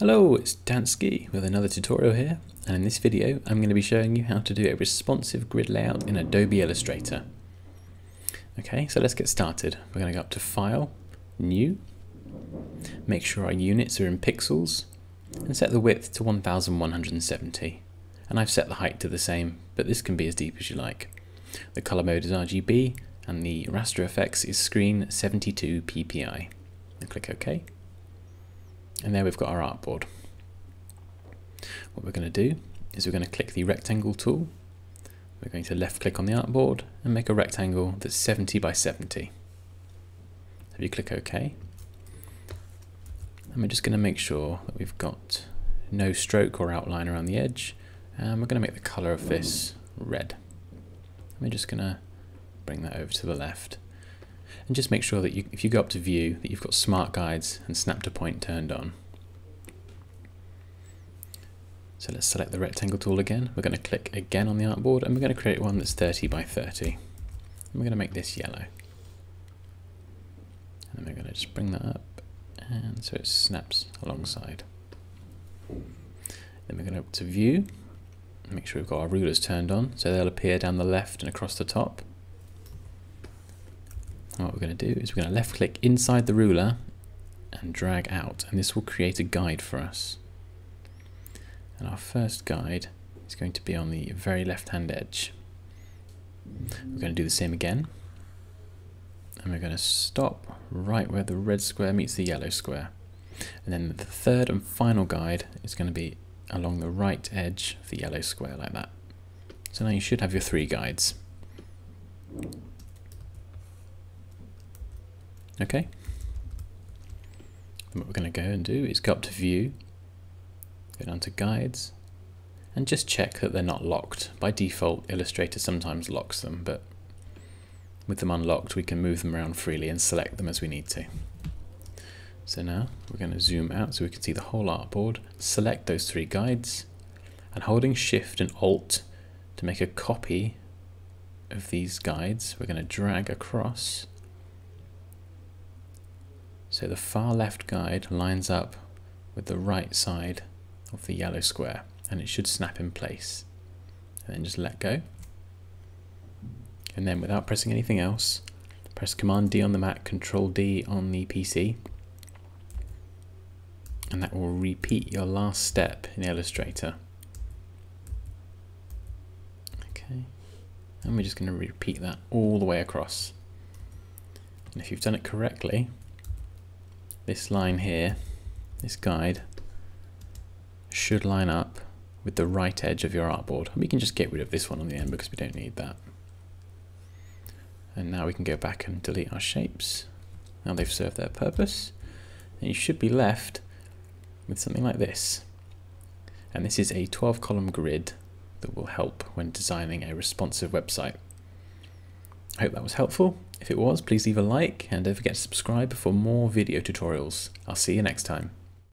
Hello, it's Dansky with another tutorial here and in this video I'm going to be showing you how to do a responsive grid layout in Adobe Illustrator. Okay, so let's get started. We're going to go up to File, New, make sure our units are in pixels and set the width to 1170 and I've set the height to the same but this can be as deep as you like. The color mode is RGB and the raster effects is screen 72 ppi. And click OK. And there we've got our artboard. What we're going to do is we're going to click the rectangle tool. We're going to left click on the artboard and make a rectangle that's 70 by 70. So if you click OK, and we're just going to make sure that we've got no stroke or outline around the edge. And we're going to make the color of this red. we're just going to bring that over to the left and just make sure that you, if you go up to view that you've got smart guides and snap to point turned on. So let's select the rectangle tool again. We're going to click again on the artboard and we're going to create one that's 30 by 30. And we're going to make this yellow. And then we're going to just bring that up and so it snaps alongside. Then we're going to go up to view, make sure we've got our rulers turned on so they'll appear down the left and across the top. What we're going to do is we're going to left click inside the ruler and drag out and this will create a guide for us. And our first guide is going to be on the very left hand edge. We're going to do the same again and we're going to stop right where the red square meets the yellow square. And then the third and final guide is going to be along the right edge of the yellow square like that. So now you should have your three guides. Okay. And what we're going to go and do is go up to view, go down to guides, and just check that they're not locked. By default, Illustrator sometimes locks them, but with them unlocked, we can move them around freely and select them as we need to. So now we're going to zoom out so we can see the whole artboard, select those three guides, and holding Shift and Alt to make a copy of these guides, we're going to drag across so the far left guide lines up with the right side of the yellow square and it should snap in place. And then just let go. And then without pressing anything else, press Command D on the Mac, Control D on the PC. And that will repeat your last step in Illustrator. Okay. And we're just going to repeat that all the way across. And if you've done it correctly, this line here, this guide, should line up with the right edge of your artboard. We can just get rid of this one on the end because we don't need that. And now we can go back and delete our shapes. Now they've served their purpose. And you should be left with something like this. And this is a 12 column grid that will help when designing a responsive website. I hope that was helpful. If it was, please leave a like and don't forget to subscribe for more video tutorials. I'll see you next time.